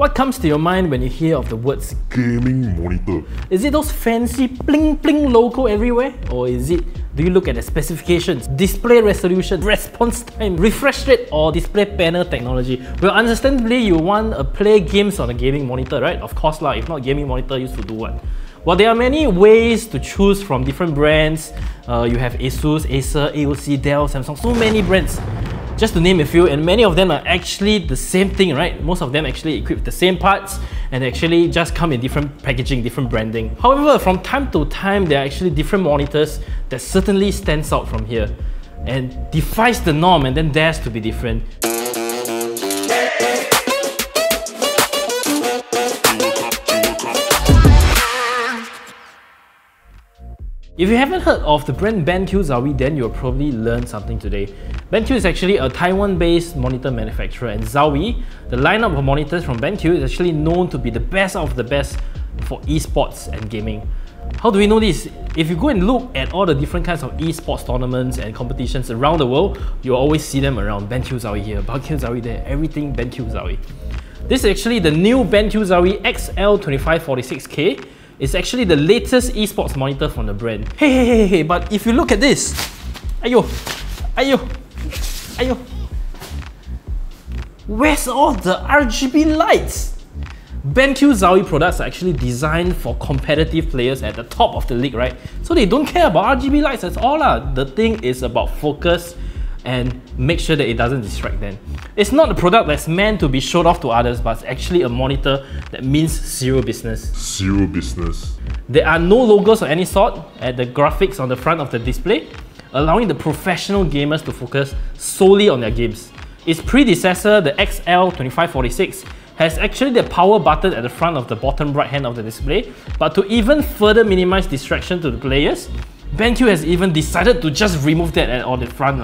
What comes to your mind when you hear of the words gaming monitor? Is it those fancy bling bling logo everywhere? Or is it, do you look at the specifications, display resolution, response time, refresh rate, or display panel technology? Well, understandably, you want to play games on a gaming monitor, right? Of course lah, if not gaming monitor used to do what? Well, there are many ways to choose from different brands. Uh, you have Asus, Acer, AOC, Dell, Samsung, so many brands. Just to name a few, and many of them are actually the same thing, right? Most of them actually equip the same parts and actually just come in different packaging, different branding. However, from time to time, there are actually different monitors that certainly stands out from here and defies the norm and then dares to be different. If you haven't heard of the brand BenQ Zowie, then you'll probably learn something today. BenQ is actually a Taiwan-based monitor manufacturer and Zowie, the lineup of monitors from BenQ is actually known to be the best of the best for esports and gaming. How do we know this? If you go and look at all the different kinds of esports tournaments and competitions around the world, you'll always see them around. BenQ Zowie here, BenQ Zowie there, everything BenQ Zowie. This is actually the new BenQ Zowie XL2546K it's actually the latest esports monitor from the brand. Hey, hey, hey, hey, but if you look at this, ayo, ayo, ayo, where's all the RGB lights? BenQ Zowie products are actually designed for competitive players at the top of the league, right? So they don't care about RGB lights at all. Lah. The thing is about focus and make sure that it doesn't distract them. It's not a product that's meant to be showed off to others, but it's actually a monitor that means zero business. Zero business. There are no logos of any sort at the graphics on the front of the display, allowing the professional gamers to focus solely on their games. Its predecessor, the XL2546, has actually the power button at the front of the bottom right hand of the display, but to even further minimize distraction to the players, BenQ has even decided to just remove that on the front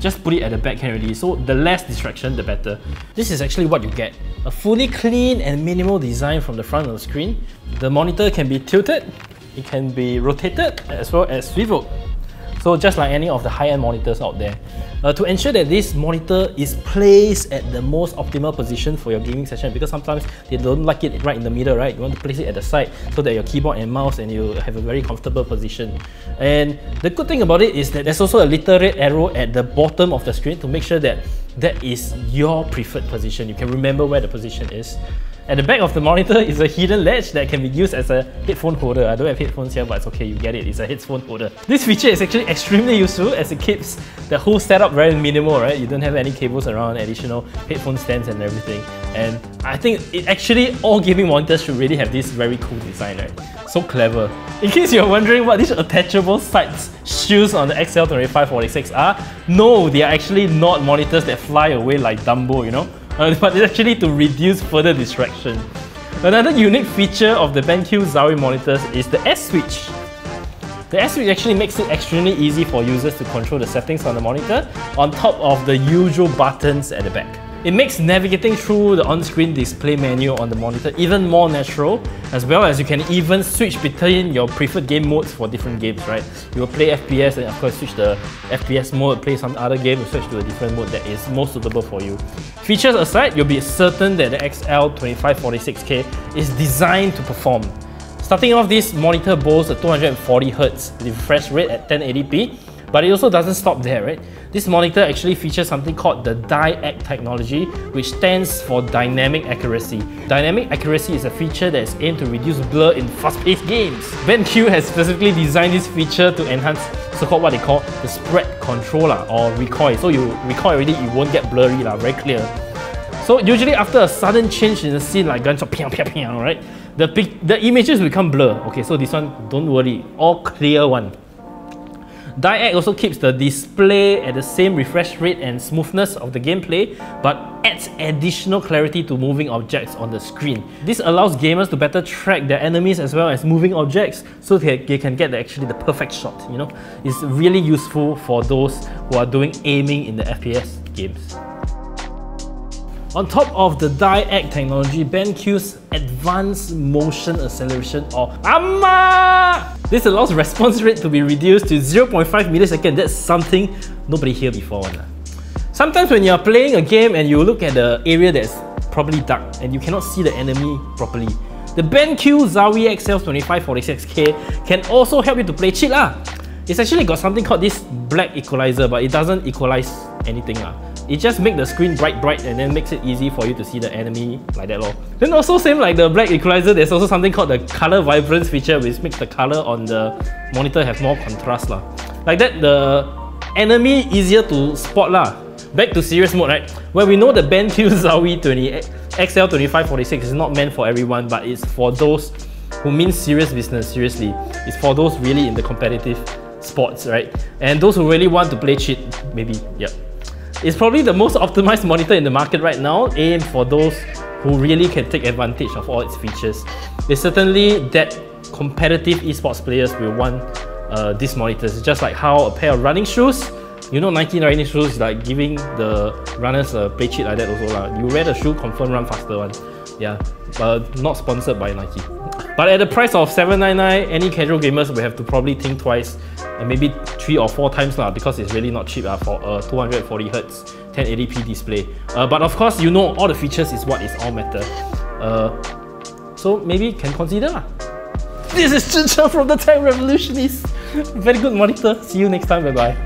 just put it at the back hand already. So the less distraction, the better. This is actually what you get. A fully clean and minimal design from the front of the screen. The monitor can be tilted, it can be rotated as well as swiveled. So just like any of the high-end monitors out there. Uh, to ensure that this monitor is placed at the most optimal position for your gaming session because sometimes they don't like it right in the middle, right? You want to place it at the side so that your keyboard and mouse and you have a very comfortable position. And the good thing about it is that there's also a little red arrow at the bottom of the screen to make sure that that is your preferred position. You can remember where the position is. At the back of the monitor is a hidden ledge that can be used as a headphone holder. I don't have headphones here, but it's okay, you get it. It's a headphone holder. This feature is actually extremely useful as it keeps the whole setup very minimal, right? You don't have any cables around, additional headphone stands and everything. And I think it actually, all gaming monitors should really have this very cool design, right? So clever. In case you're wondering what these attachable sides shoes on the XL2546 are, no, they are actually not monitors that fly away like Dumbo, you know? Uh, but it's actually to reduce further distraction. Another unique feature of the BenQ Zowie monitors is the S-Switch. The S-Switch actually makes it extremely easy for users to control the settings on the monitor on top of the usual buttons at the back. It makes navigating through the on-screen display menu on the monitor even more natural, as well as you can even switch between your preferred game modes for different games, right? You will play FPS and of course switch the FPS mode, play some other game, switch to a different mode that is most suitable for you. Features aside, you'll be certain that the XL2546K is designed to perform. Starting off, this monitor boasts a 240Hz refresh rate at 1080p, but it also doesn't stop there, right? This monitor actually features something called the DyAc technology, which stands for Dynamic Accuracy. Dynamic Accuracy is a feature that is aimed to reduce blur in fast-paced games. BenQ has specifically designed this feature to enhance so-called what they call the spread controller ah, or recoil. So you recoil already, it won't get blurry, lah, very clear. So usually after a sudden change in the scene like gunshot, piang, piang, piang, right? The, the images become blur. Okay, so this one, don't worry, all clear one. DyAc also keeps the display at the same refresh rate and smoothness of the gameplay, but adds additional clarity to moving objects on the screen. This allows gamers to better track their enemies as well as moving objects so they can get the, actually the perfect shot, you know? It's really useful for those who are doing aiming in the FPS games. On top of the DyAc technology, BenQ's Advanced Motion Acceleration or AMA! This allows response rate to be reduced to 0.5 millisecond. That's something nobody here before. Sometimes when you're playing a game and you look at the area that's properly dark and you cannot see the enemy properly. The BenQ Zowie XL2546K can also help you to play cheat lah. It's actually got something called this black equalizer, but it doesn't equalize anything lah. It just makes the screen bright bright and then makes it easy for you to see the enemy like that lor. Then also same like the black equalizer, there's also something called the color vibrance feature which makes the color on the monitor have more contrast lah. Like that the enemy easier to spot lah. Back to serious mode, right? Where we know the BenQ Zowie 20 XL2546 is not meant for everyone, but it's for those who mean serious business, seriously. It's for those really in the competitive sports, right? And those who really want to play cheat, maybe, yep. It's probably the most optimized monitor in the market right now, aimed for those who really can take advantage of all its features. It's certainly that competitive esports players will want uh, these monitors, just like how a pair of running shoes you know Nike running shoes like giving the runners a play cheat like that also lah. You wear the shoe, confirm run faster one. Yeah, but not sponsored by Nike. But at the price of 799, any casual gamers will have to probably think twice and maybe three or four times lah because it's really not cheap uh, for a 240Hz 1080p display. Uh, but of course, you know all the features is what is all matter. Uh, so maybe can consider lah. This is Zhi from the Tech Revolutionist. Very good monitor. See you next time. Bye bye.